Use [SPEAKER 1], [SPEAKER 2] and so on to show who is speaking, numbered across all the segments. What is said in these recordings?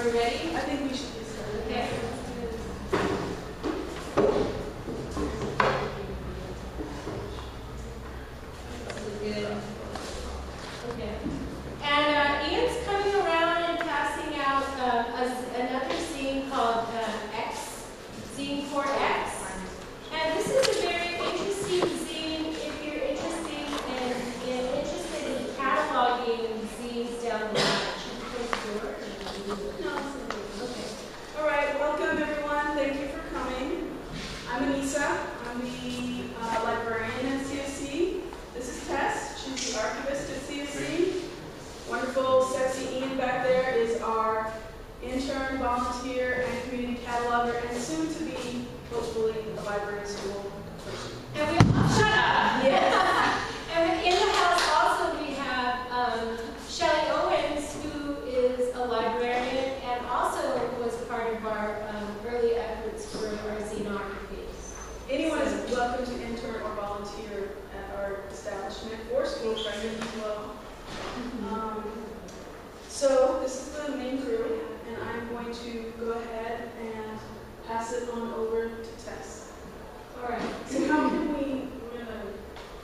[SPEAKER 1] Are we ready?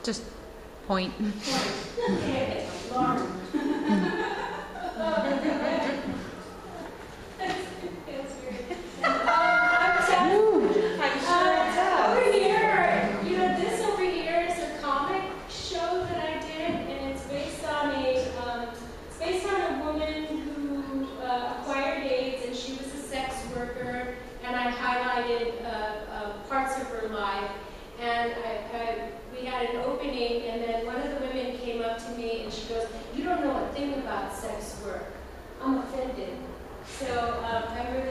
[SPEAKER 2] Just point.
[SPEAKER 1] So um, I wrote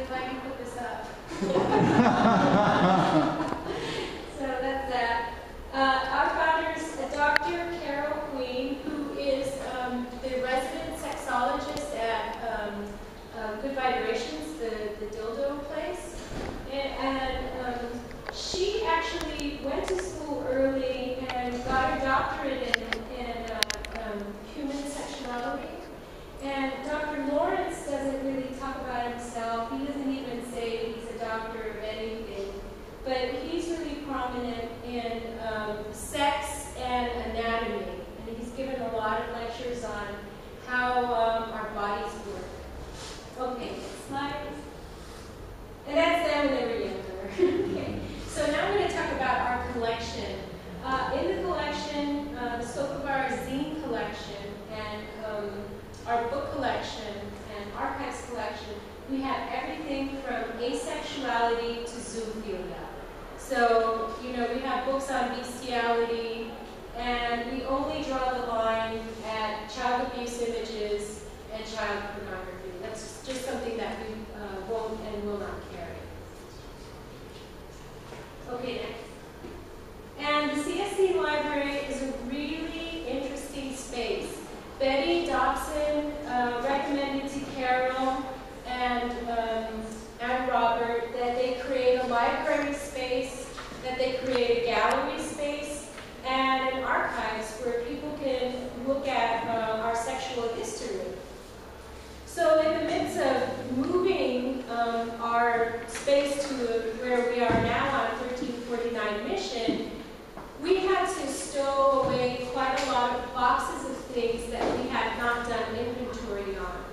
[SPEAKER 1] things that we had not done inventory on.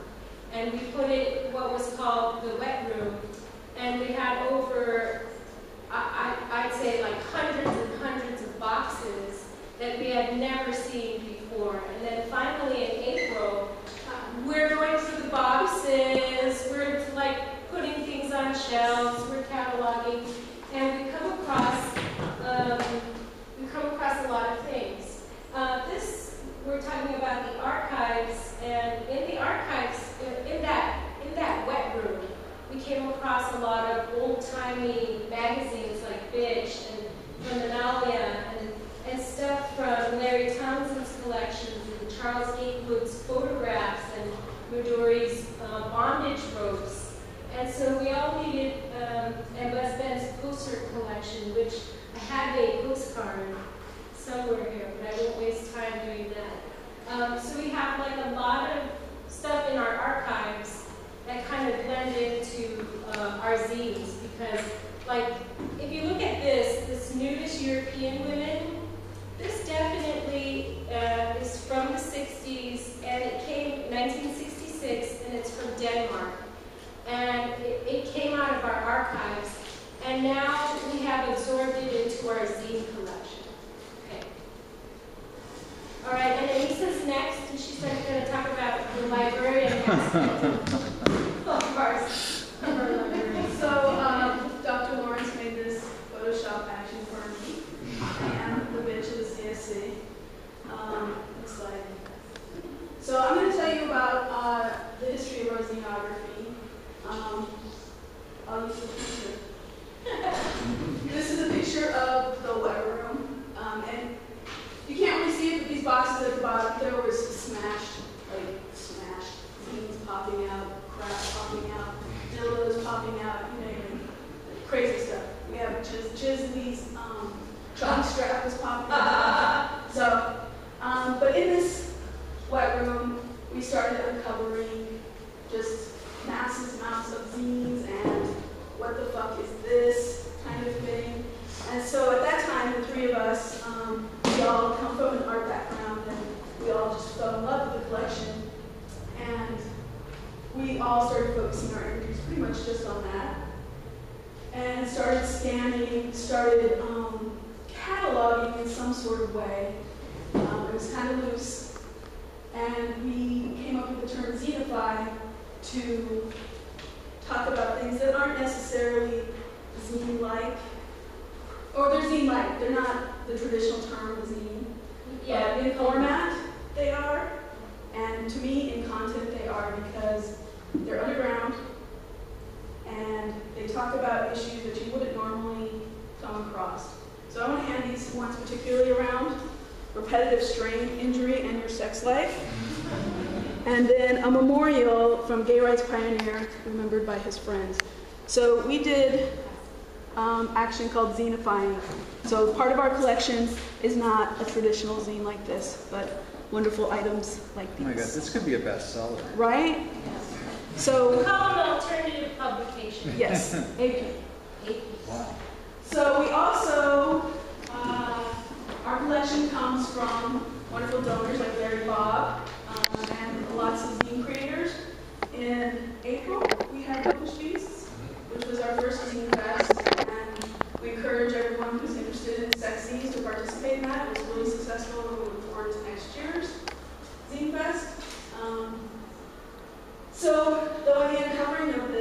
[SPEAKER 1] And we put it what was called the wet room, and we had over, I, I, I'd say like hundreds and hundreds of boxes that we had never seen before. And then finally in April, uh, we're going through the boxes, we're like putting things on shelves, we're talking about the archives, and in the archives, in, in that in that wet room, we came across a lot of old-timey magazines like Bitch and Feminalia and, and stuff from Larry Townsend's collections and Charles Gatewood's photographs and Midori's um, bondage ropes. And so we all needed um, and West poster collection, which I have a postcard somewhere here, but I won't waste time doing that. Um, so we have like a lot of stuff in our archives that kind of blend into uh, our zines because like if you look at this, this nudist European women, this definitely uh, is from the 60s and it came 1966 and it's from Denmark. And it, it came out of our archives and now we have absorbed it into our zine collection. Okay. All right, and Anissa's next, and she's going to talk about the librarian aspect of our, of our library.
[SPEAKER 3] So, um, Dr. Lawrence made this Photoshop action for me. I am the bitch of the CSC. Um, looks like. So I'm going to tell you about uh, the history of our xenography. Um, I'll use a picture. this is a picture of the wet room, um, and you can't really see it, but these boxes at the bottom, there was smashed, like smashed, zines popping out, crap popping out, dildos popping out, you name it, crazy stuff. We have jizz these, um, jock strap was popping out. So, um, but in this wet room, we started uncovering just massive amounts of zines and what the fuck is this kind of thing. And so at that time, the three of us, um, we all come from an art background all just fell in love with the collection. And we all started focusing our energies pretty much just on that. And started scanning, started um, cataloging in some sort of way. Um, it was kind of loose. And we came up with the term xenify to talk about things that aren't necessarily zine-like. Or they're zine-like, they're not the traditional term zine.
[SPEAKER 1] Yeah,
[SPEAKER 3] But in format, they are. And to me, in content, they are because they're underground and they talk about issues that you wouldn't normally come across. So I want to hand these ones particularly around repetitive strain injury and your sex life. And then a memorial from gay rights pioneer remembered by his friends. So we did um, action called xenifying. So part of our collection is not a traditional zine like this, but wonderful items like these.
[SPEAKER 4] Oh my god, this could be a bestseller.
[SPEAKER 3] Right?
[SPEAKER 1] So we
[SPEAKER 3] So,
[SPEAKER 1] call them alternative publications.
[SPEAKER 3] yes, AP.
[SPEAKER 4] Wow.
[SPEAKER 3] So we also, uh, our collection comes from wonderful donors like Larry Bob um, and lots of zine creators. In April, we had Publish Beasts, which was our first zine fest, and we encourage everyone who's interested in sex zines to participate in that. It was really successful, we look forward to next year's zine fest. Um, so, though in the uncovering of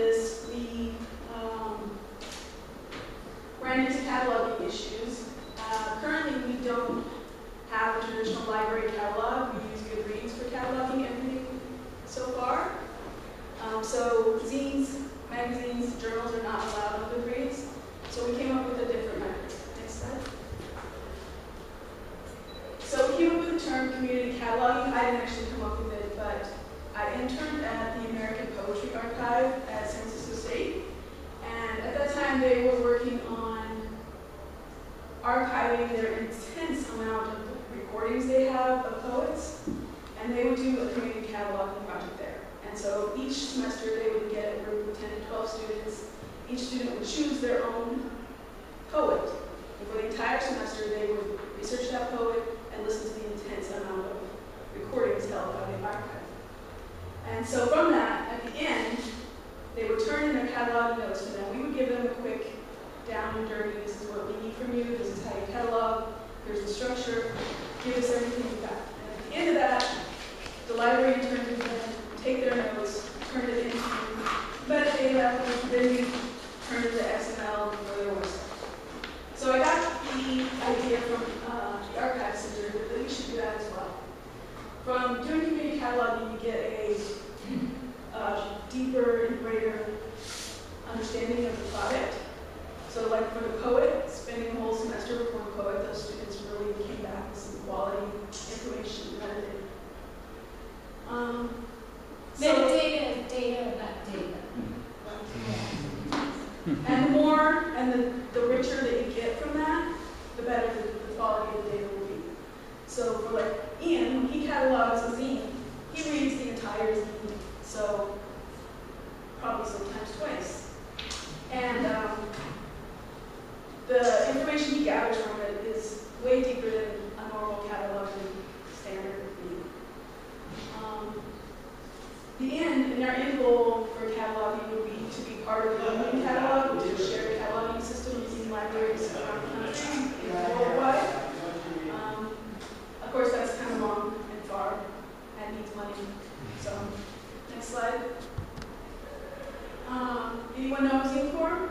[SPEAKER 3] Anyone know Museum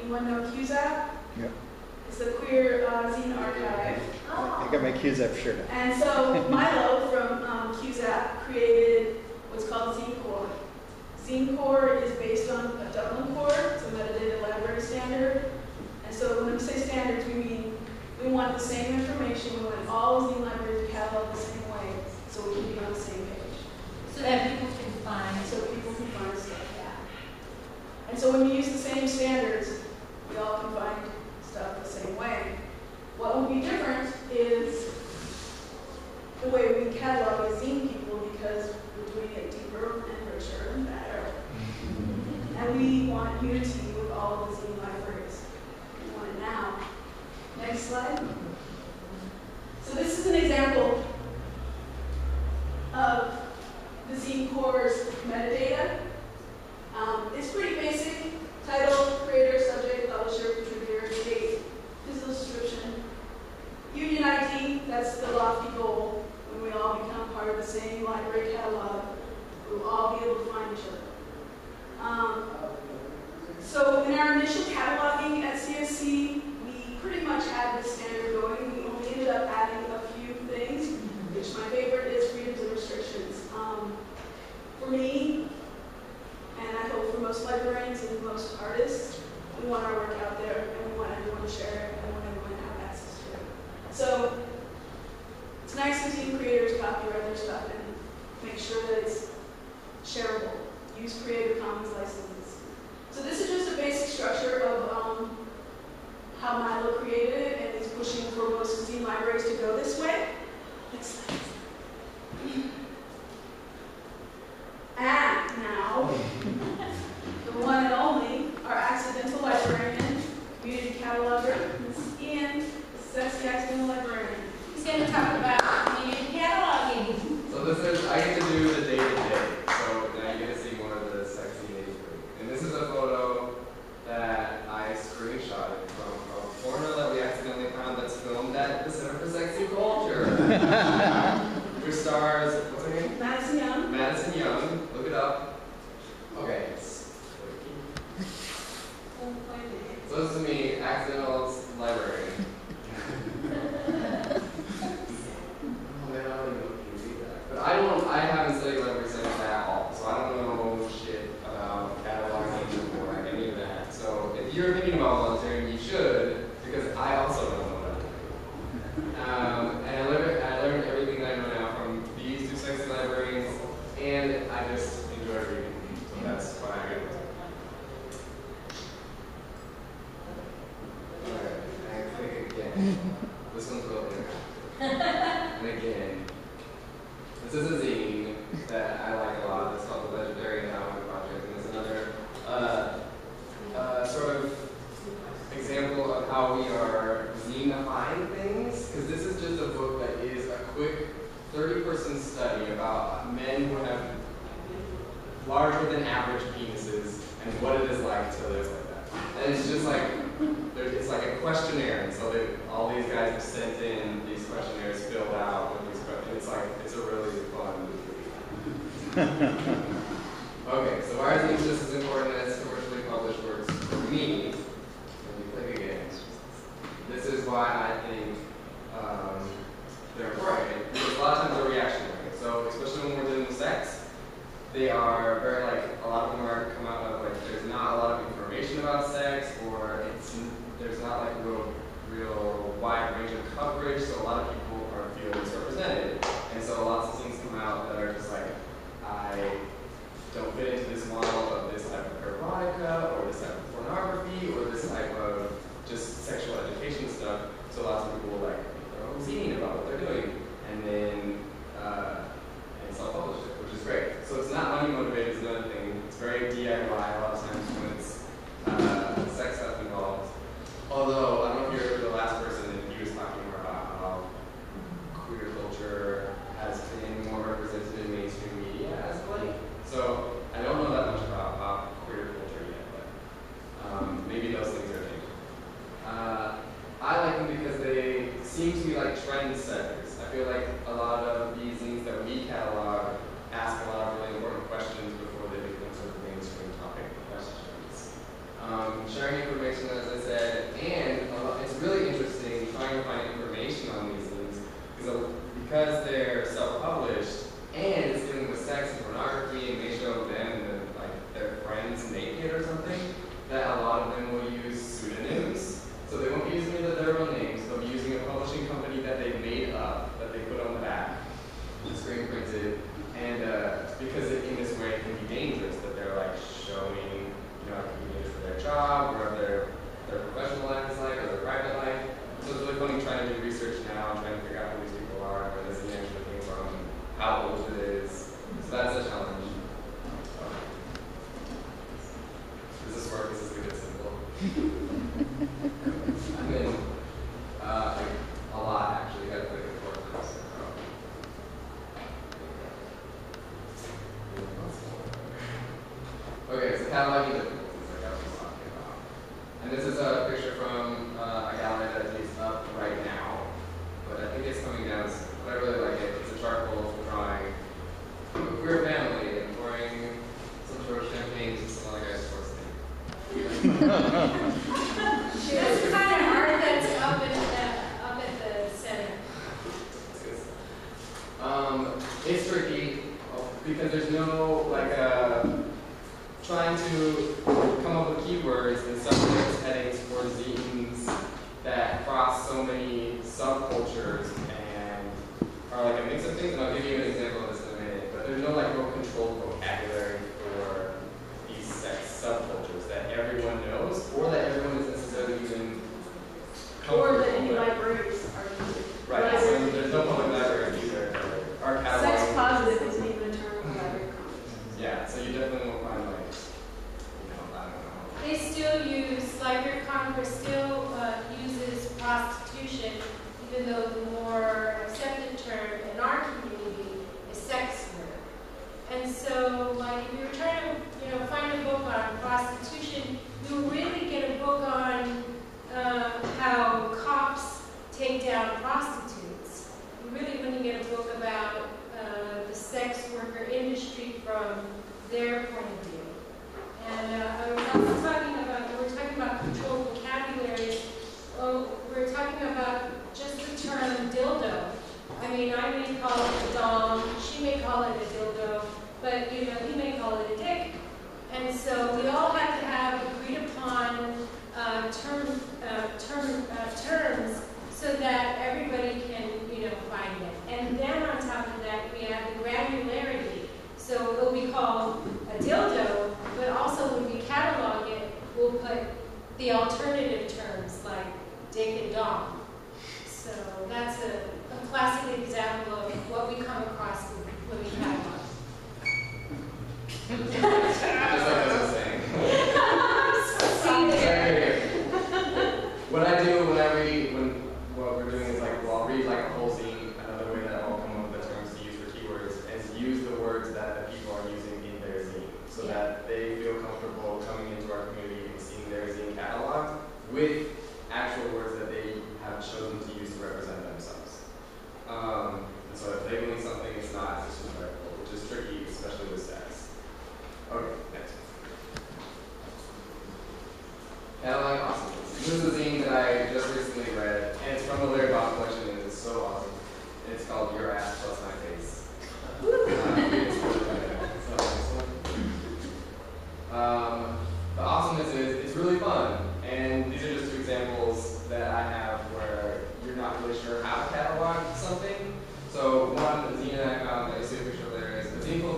[SPEAKER 3] Anyone know Qzap?
[SPEAKER 4] Yep.
[SPEAKER 3] It's the Queer uh, Zine Archive. Oh.
[SPEAKER 4] I got my Qzap shirt on.
[SPEAKER 3] And so Milo from um, created what's called Zinecore. Zinecore is based on a Dublin Core, it's a metadata library standard. And so when we say standards, we mean we want the same information, we want all zine libraries to catalog the same way, so we can be on the same page.
[SPEAKER 1] So that people can find.
[SPEAKER 3] So people can find. And so when we use the same standards, we all can find in our initial cataloging at CSC, we pretty much had this standard going. We only ended up adding a few things, which my favorite is freedoms and restrictions. Um, for me, and I hope for most librarians and most artists, we want our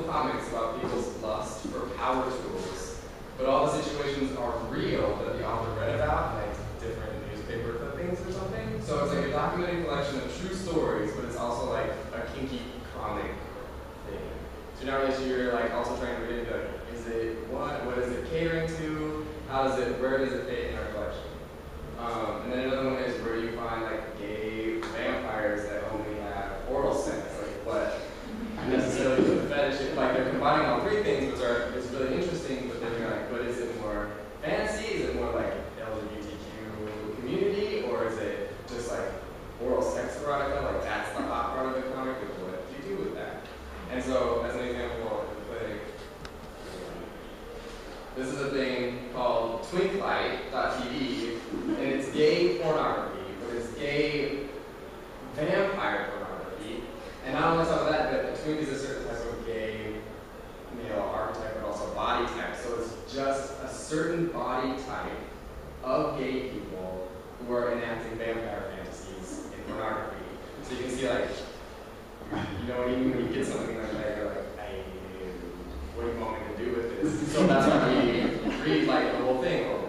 [SPEAKER 5] comics about people's lust for power tools, but all the situations are real that the author read about, like different newspaper clippings or something. So it's like a documented collection of true stories, but it's also like a kinky comic thing. So now as you're like also trying to read it, like, is it what? What is it catering to? How does it? Where does it fit in our collection? Um, and then another one is where you find like gay running a real certain body type of gay people who are enacting vampire fantasies in pornography. So you can see like, you know, even when you get something like that, you're like, I, what do you want me to do with this? So that's why we read like the whole thing over.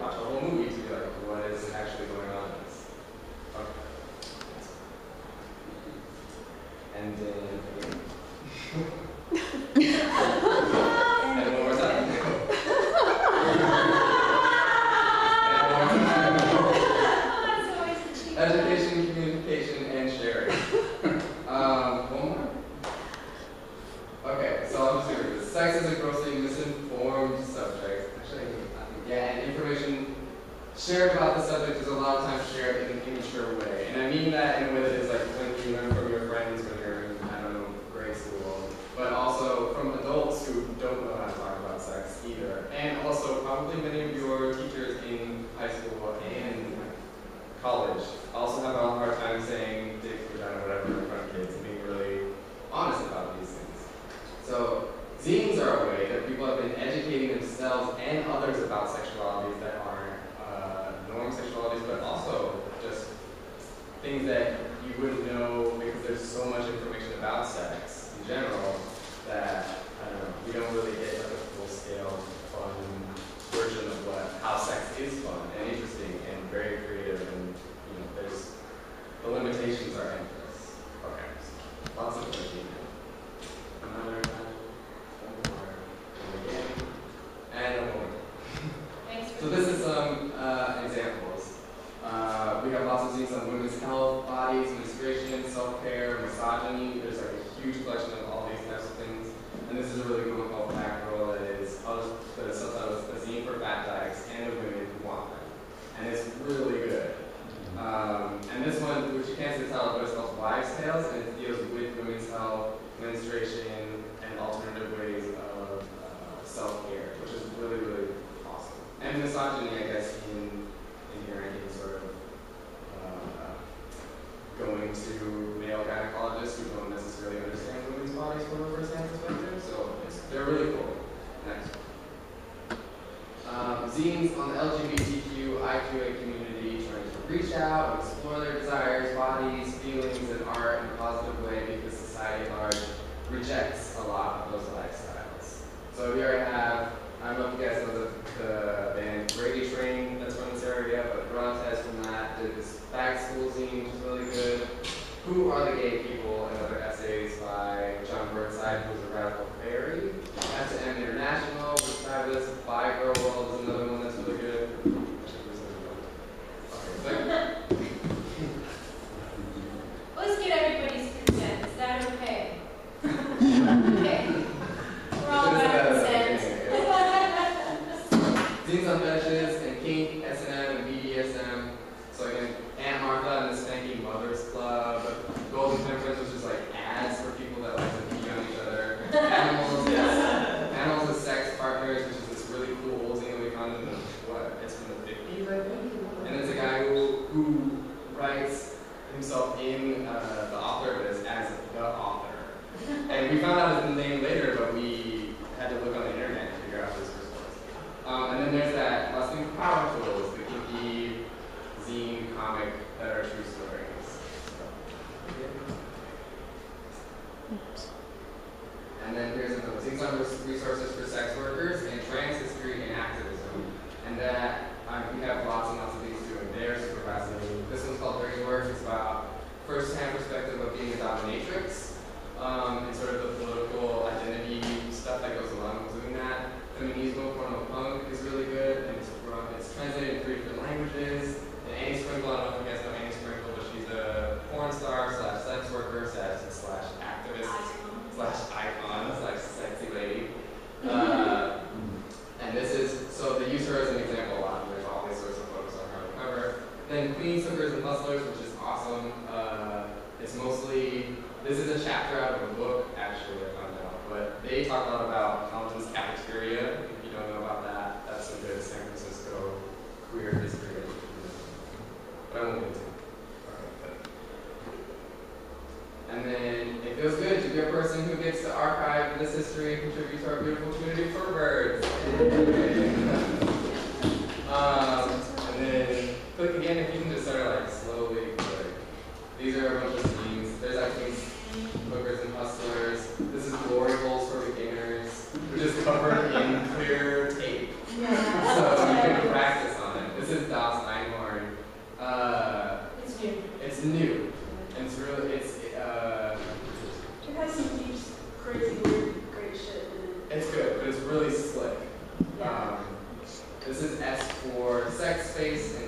[SPEAKER 5] seems really good. Who are the Gay People and Other Essays by John Burnside, who's a radical fairy. S&M International was bi Girl World is another one really slick.
[SPEAKER 1] Yeah.
[SPEAKER 5] Um, this is S for sex space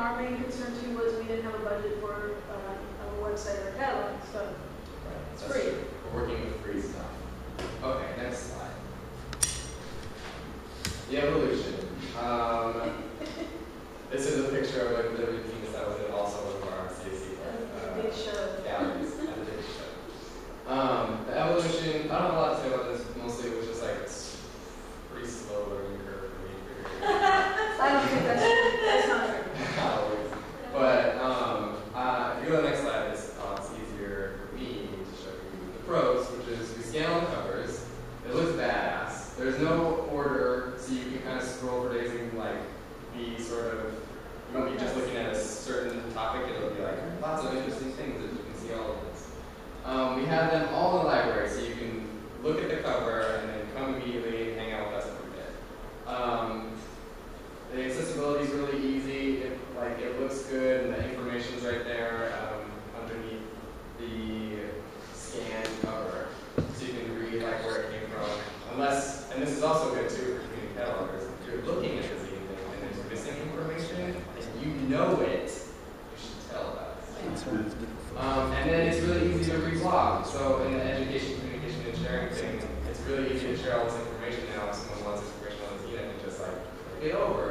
[SPEAKER 3] our main concern too was we didn't have a budget for uh, a website or a catalog, so it's free.
[SPEAKER 5] We're working with free stuff. Okay, next slide. The evolution. Um, this is a picture of a know it, you should tell us. Um, and then it's really easy to reblog. So in the education, communication, and sharing thing, it's really easy to share all this information now if someone wants information on the internet and just like click it over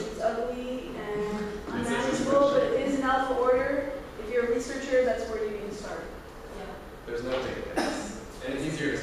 [SPEAKER 4] it's
[SPEAKER 3] ugly and unmanageable, but it is an alpha order. If you're a researcher, that's where you need to start.
[SPEAKER 1] Yeah.
[SPEAKER 5] There's no database. and it's easier to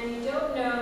[SPEAKER 5] and
[SPEAKER 1] you don't know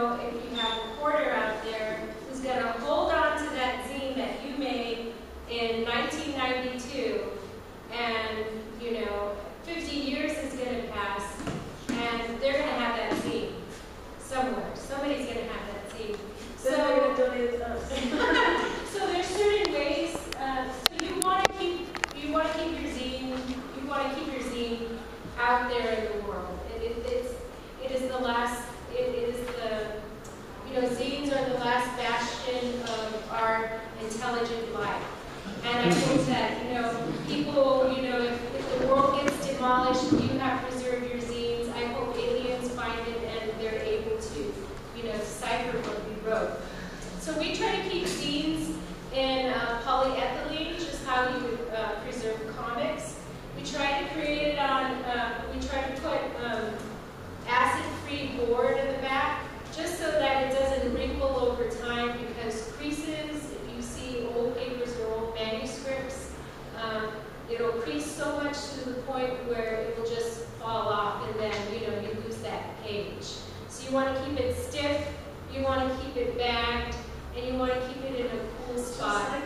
[SPEAKER 1] You want to keep it stiff, you want to keep it bagged, and you want to keep it in a cool spot.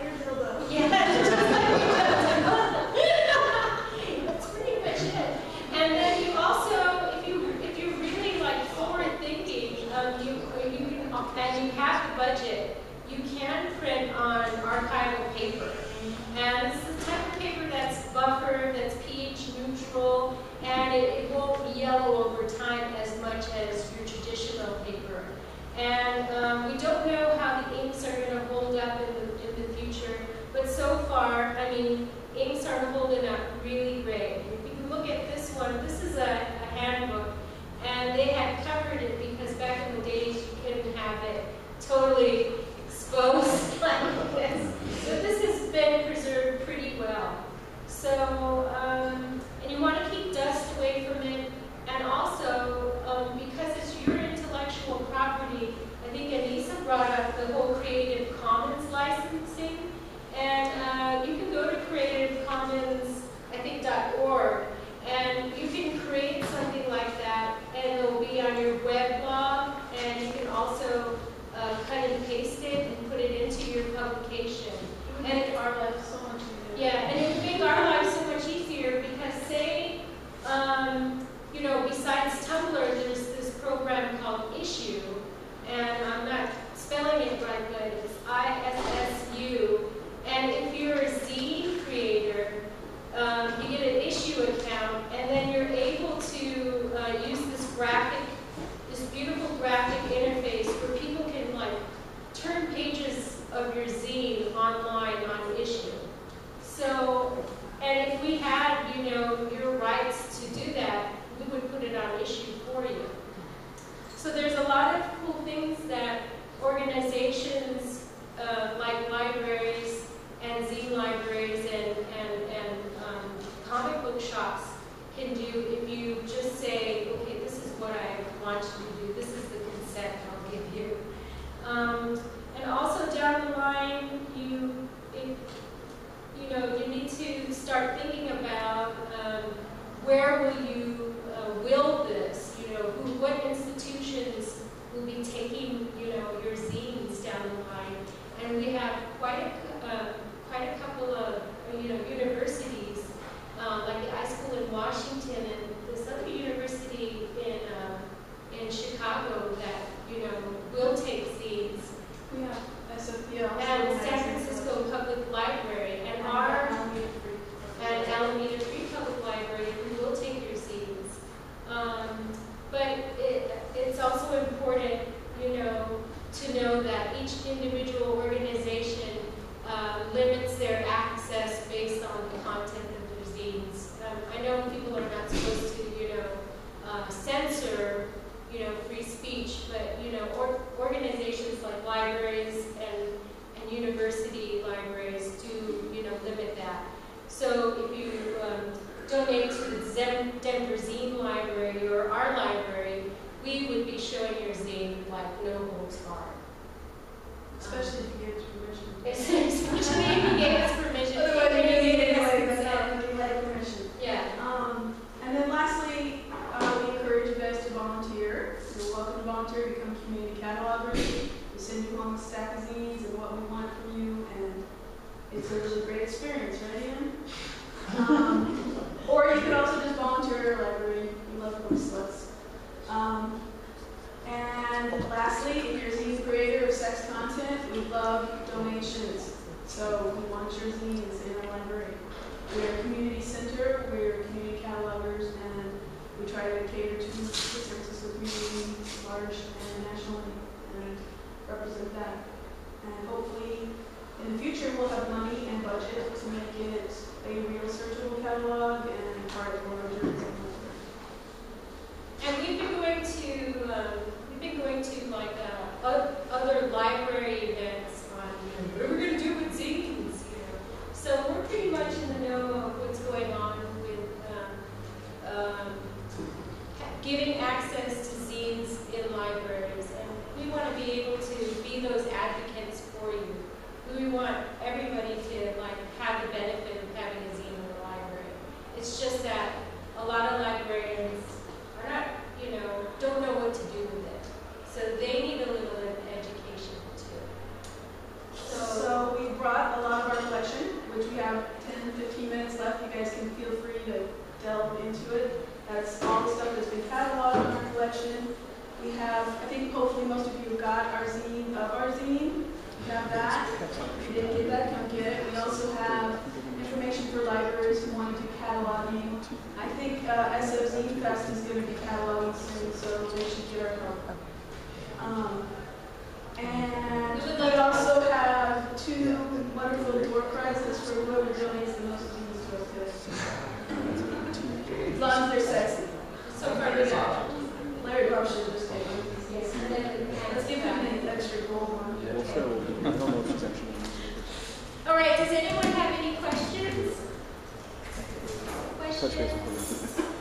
[SPEAKER 1] That. And
[SPEAKER 3] hopefully, in the future, we'll have money and budget to make it a real searchable catalog and part of larger.
[SPEAKER 1] And we've been going to, um, we've been going to like, uh, o- other library events on, you know, what are we gonna do with zines, you know? So we're pretty much in the know of what's going on with, um, um, ha- giving access to zines in libraries. And we wanna be able to be those advocates for you. We want everybody to like have the benefit of having a zine in the library. It's just that a lot of librarians are not, you know, don't know what to do with it. So they need a little bit of education too. So,
[SPEAKER 3] So we brought a lot of our collection, which we have 10, 15 minutes left. You guys can feel free to delve into it. That's all the stuff that's been cataloged in our collection. We have, I think hopefully most of you got our zine of our zine. We have that. If you didn't get that, come get it. We also have information for libraries who want to do cataloging. I think uh, SF Zine Fest is going to be cataloging soon, so we should get our help. Um, and
[SPEAKER 1] We
[SPEAKER 3] also have two wonderful door prizes for whoever donates the most zines to us. As long as they're sexy.
[SPEAKER 1] so far, we got.
[SPEAKER 3] Larry Brown should just.
[SPEAKER 1] Yes, and then,
[SPEAKER 3] Let's give him an extra gold one.
[SPEAKER 4] We'll show, I don't know if it's actually.
[SPEAKER 1] All right, does anyone have any questions? Questions?
[SPEAKER 4] with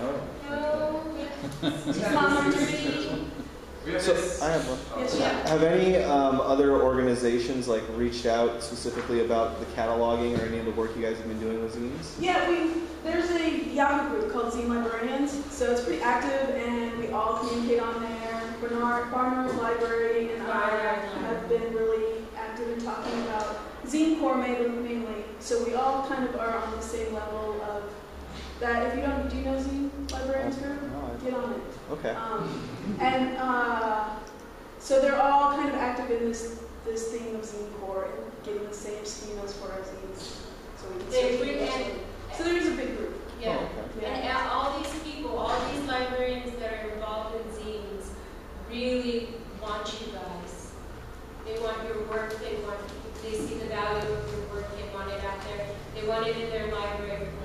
[SPEAKER 1] No? Yes?
[SPEAKER 3] Mom,
[SPEAKER 1] Three?
[SPEAKER 5] We have
[SPEAKER 4] So. I have one.
[SPEAKER 3] Yes,
[SPEAKER 4] Have any um, other organizations like reached out specifically about the cataloging or any of the work you guys have been doing with zines?
[SPEAKER 3] Yeah, we, there's a Yahoo group called Zine Librarians, so it's pretty active and we all communicate on there. Bernard, Barnard Library and I
[SPEAKER 1] Barnard
[SPEAKER 3] have been really active in talking about Zinecore mainly, mainly. So we all kind of are on the same level of that. If you don't, do you know Zine Librarians group?
[SPEAKER 4] No,
[SPEAKER 3] Get on it.
[SPEAKER 4] Okay.
[SPEAKER 3] Um, and uh, so they're all kind of active in this this thing of Zinecore and getting the same schemas for our zines. So we can
[SPEAKER 1] They
[SPEAKER 3] search
[SPEAKER 1] bring
[SPEAKER 3] them. So there's a big group.
[SPEAKER 1] Yeah.
[SPEAKER 4] Oh, okay.
[SPEAKER 1] And uh, all these people, all these librarians that are involved in zines really want you guys. They want your work, they want, they see the value of your work, they want it out there, they want it in their library collections.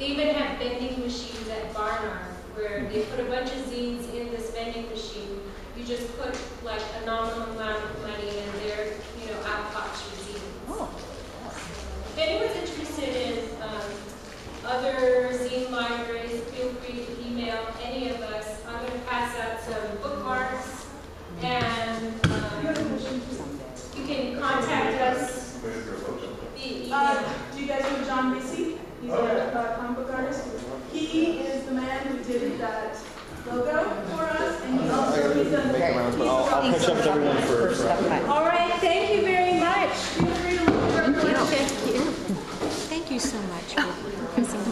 [SPEAKER 1] They even have vending machines at Barnard where they put a bunch of zines in this vending machine. You just put like a nominal amount of money and there, you know, out pops your zines.
[SPEAKER 4] Oh,
[SPEAKER 1] If anyone's interested in um, other zine libraries, feel free to email any of us. I'm going to pass out some bookmarks, and um, you can contact us via email.
[SPEAKER 3] Uh, do you guys know John Macy? He's okay. a comic book artist. He is the man who did that logo for us, and he also he's a.
[SPEAKER 4] Make rounds, but I'll, I'll catch up with everyone for. for
[SPEAKER 3] All
[SPEAKER 1] right, thank you very much. Feel free
[SPEAKER 3] to look for. Thank
[SPEAKER 1] you. Thank you so much for
[SPEAKER 2] using the.